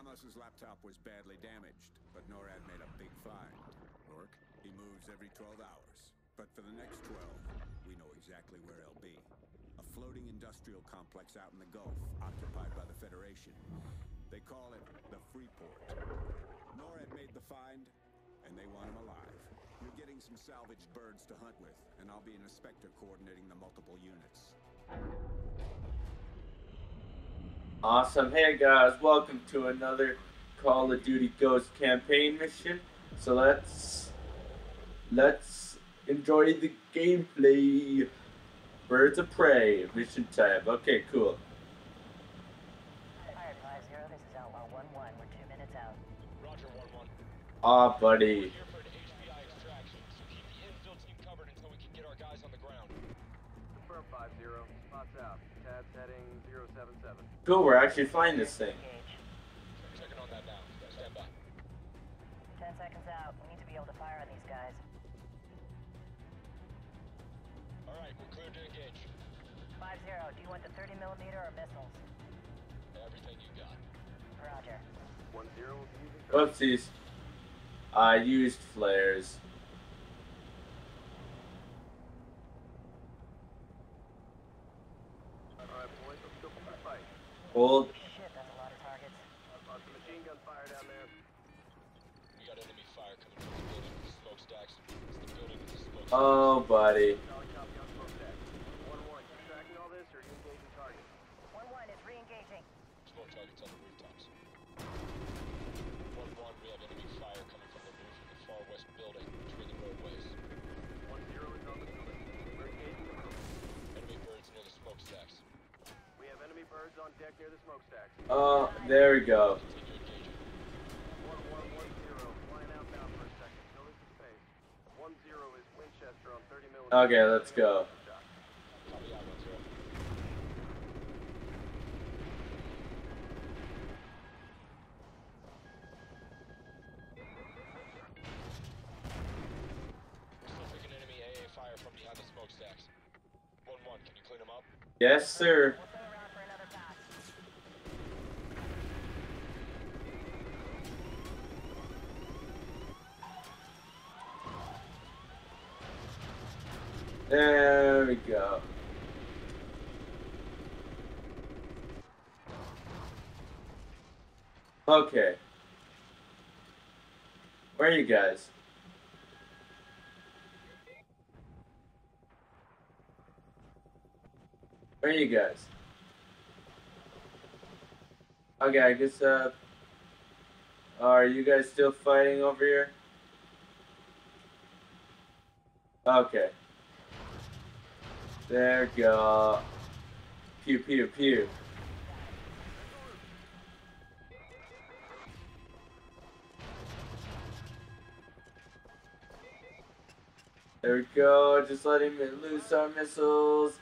Ramos's laptop was badly damaged, but NORAD made a big find. Rorke? He moves every 12 hours. But for the next 12, we know exactly where he'll be. A floating industrial complex out in the Gulf, occupied by the Federation. They call it the Freeport. NORAD made the find, and they want him alive. You're getting some salvaged birds to hunt with, and I'll be an inspector coordinating the multiple units. Awesome. Hey guys, welcome to another Call of Duty Ghost campaign mission. So let's let's enjoy the gameplay. Birds of Prey, mission type. Okay, cool. 5-0, this is Outlaw 1-1. We're two minutes out. Roger, 1-1. Ah, buddy. Cool, we're actually flying this thing. Engage. Checking on that now. Stand by. Ten seconds out. We need to be able to fire on these guys. All right, we're cleared to engage. 5-0, do you want the 30 millimeter or missiles? Everything you got. Roger. 1-0 will be using Whoopsies. I used flares. Alright, boys, let's go for the fight. Hold. Shit, that's a lot of targets. Lots of machine gun fire down there. We got enemy fire coming from the building with the smokestacks. It's the building with the smokestacks. Oh, buddy. Solid copy on smokestack. 1-1, you tracking all this, or are you engaging targets? 1-1 is re-engaging. Smoke targets on the rooftops. Winchester on 30 millimeter. Okay, let's go. Copy out, 1-0. Still taking enemy AA fire from behind the smokestacks. 1-1, can you clean them up? Yes, sir. We'll swing around for another pass. There we go. Okay. Where are you guys? Where are you guys? Okay, I guess, uh, are you guys still fighting over here? Okay. There we go. Pew pew pew. There we go. Just letting loose our missiles.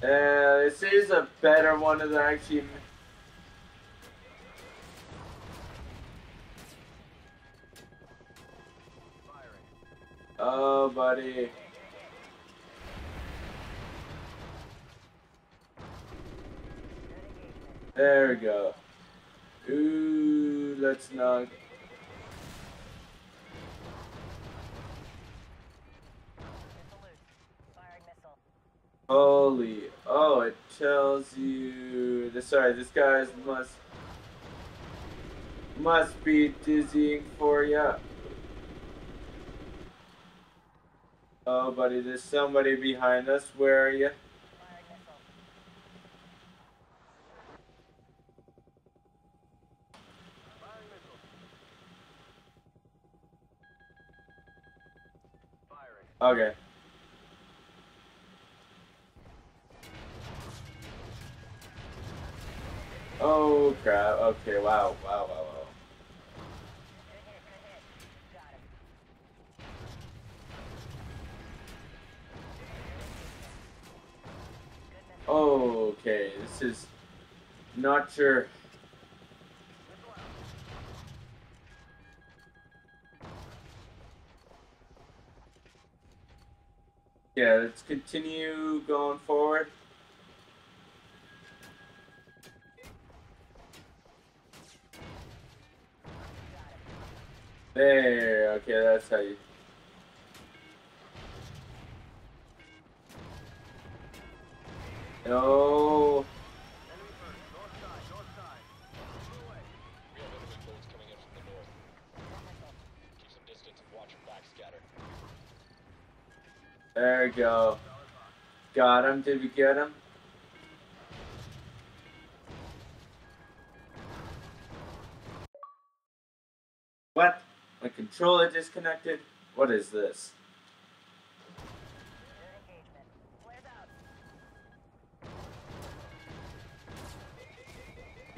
Yeah, this is a better one than actually. Oh, buddy. There we go. Ooh, let's not. Holy. Oh, it tells you. Sorry, this guy's must. Must be dizzying for ya. Oh, buddy, there's somebody behind us. Where are you? Okay. Oh crap. Okay, wow, wow, wow, Okay, this is not sure. Yeah, let's continue going forward. There, okay, that's how you scatter. There we go. Got him. Did we get him? What? My controller disconnected? What is this?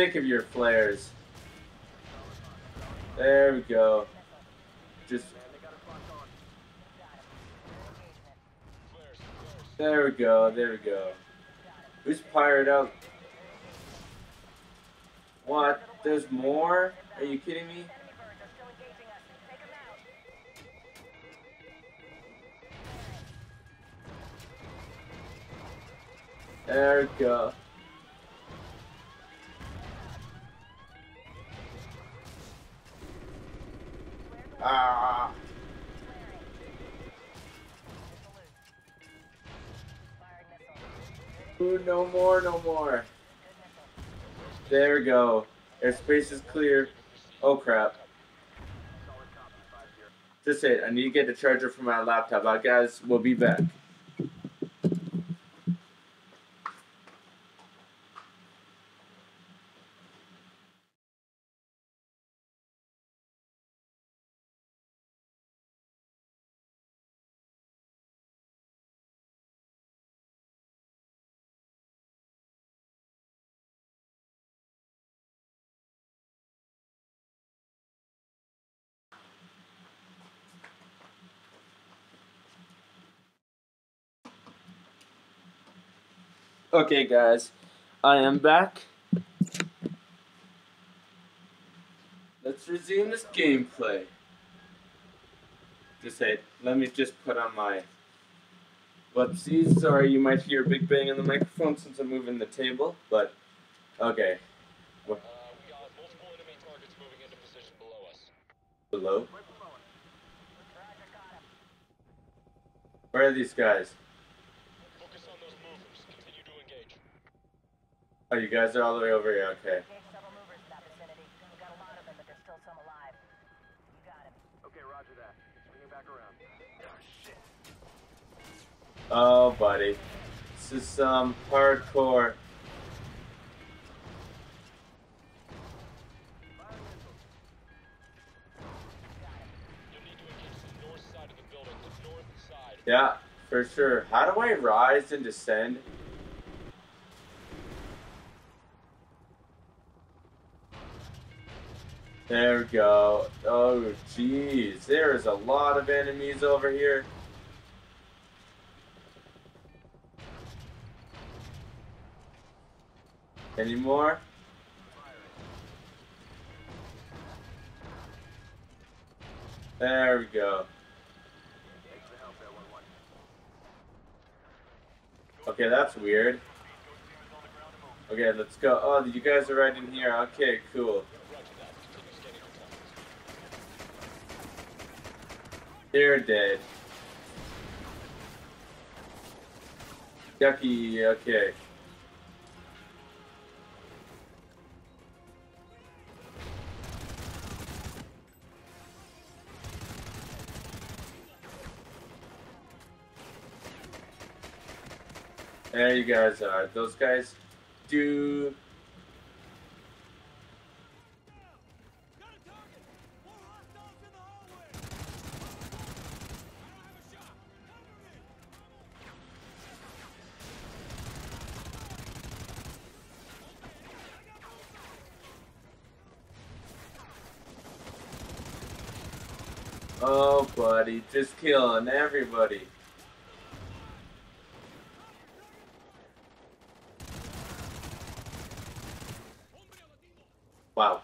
Sick of your flares. There we go. Just there we go. There we go. Who's fired up? What? There's more? Are you kidding me? There we go. No more, no more. There we go. Airspace is clear. Oh crap. Just it. I need to get the charger for my laptop. Uh, guys, we'll be back. Okay, guys, I am back. Let's resume this gameplay. Just say, let me just put on my whoopsies. Sorry, you might hear a big bang in the microphone since I'm moving the table, but okay. Uh, we got multiple enemy targets moving into position below. Below? Right below us. Roger, got him. Where are these guys? Focus on those movers. Continue to engage. Oh, you guys are all the way over here. Okay. Engaged several movers in that vicinity. We got a lot of them, but there's still some alive. You got him. Okay, roger that. Swinging back around. Shit. Oh, buddy. This is some hardcore. Firing missiles. You'll need to engage the north side of the building. The north side. Yeah, for sure. How do I rise and descend? There we go. Oh, jeez. There's a lot of enemies over here. Any more? There we go. Thanks for the help there, 1-1. Okay, that's weird. Okay, let's go. Oh, you guys are right in here. Okay, cool. Roger that. Continue scanning your targets. They're dead. Ducky, okay. There you guys are. Those guys do Just killing everybody. Wow.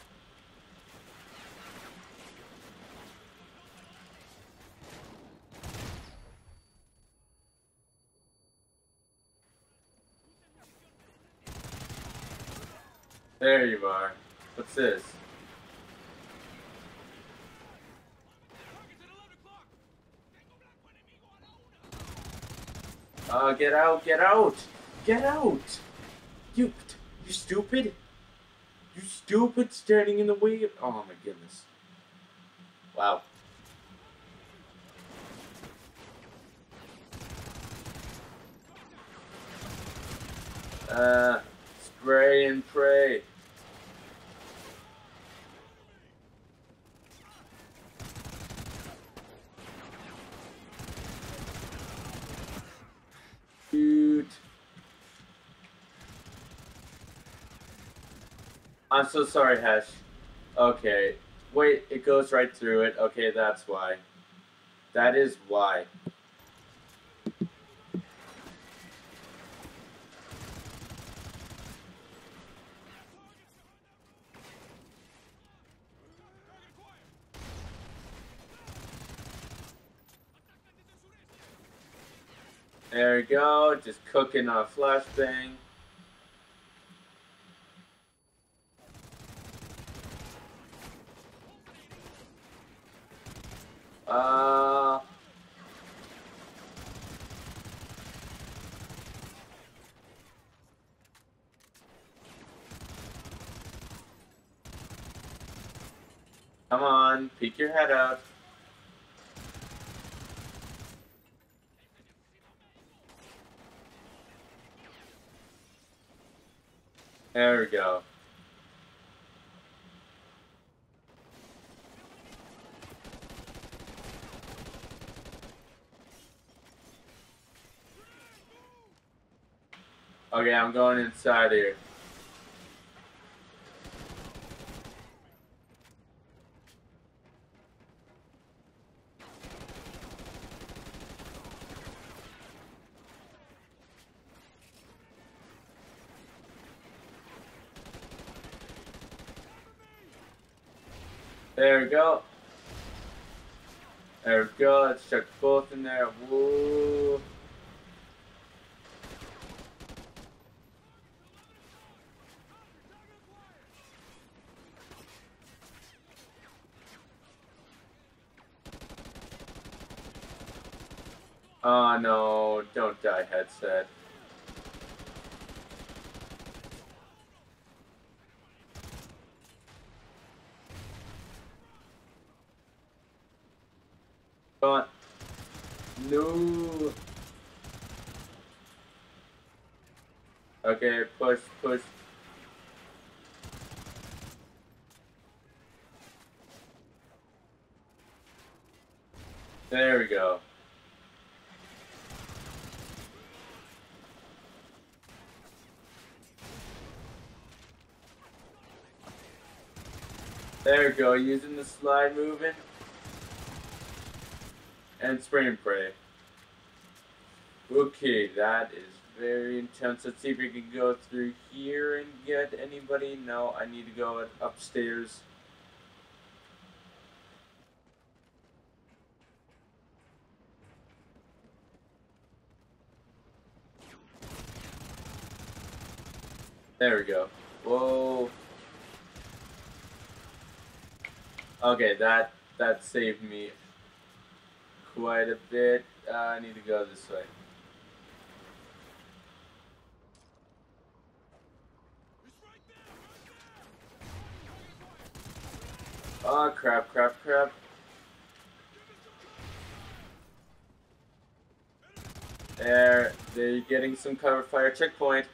There you are. What's this? Uh, get out, get out! Get out! You, you stupid! You stupid standing in the way of- Oh my goodness. Wow. Uh, spray and pray. I'm so sorry, Hesh. Okay. Wait, it goes right through it. Okay, that's why. That is why. There we go, just cooking on flashbang. Uh. Come on, peek your head out. There we go. Okay, I'm going inside here. There we go. There we go. Let's check both in there. Oh no, don't die, headset. On. No. Okay, push, push. There we go. There we go, using the slide movement. And spray and pray. Okay, that is very intense. Let's see if we can go through here and get anybody. No, I need to go upstairs. There we go. Whoa. Okay, that that saved me quite a bit. Uh, I need to go this way. Oh crap, crap, crap. There, they're getting some cover fire checkpoint.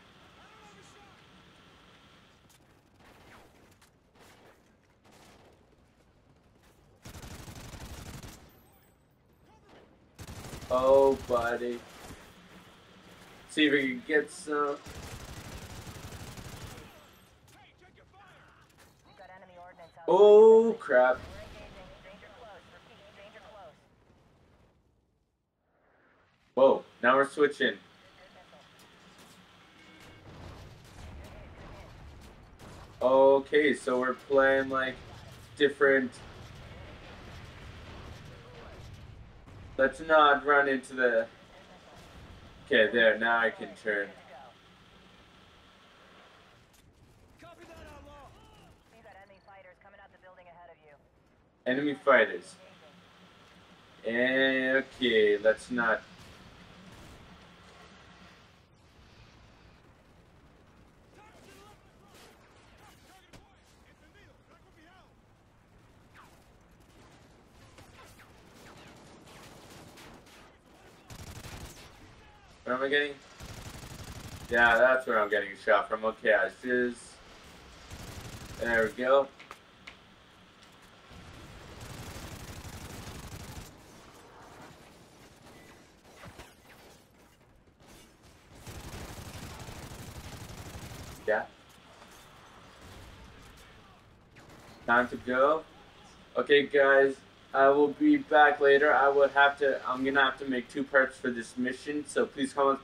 Oh, buddy. See if we can get some. Oh, crap. Whoa, now we're switching. Okay, so we're playing like different Let's not run into the. Okay, there. Now I can turn. Enemy fighters Okay, let's not. Where am I getting? Yeah, that's where I'm getting a shot from. Okay, I just. There we go. Yeah. Time to go. Okay, guys. I will be back later. I would have to. I'm gonna have to make two parts for this mission, so please comment,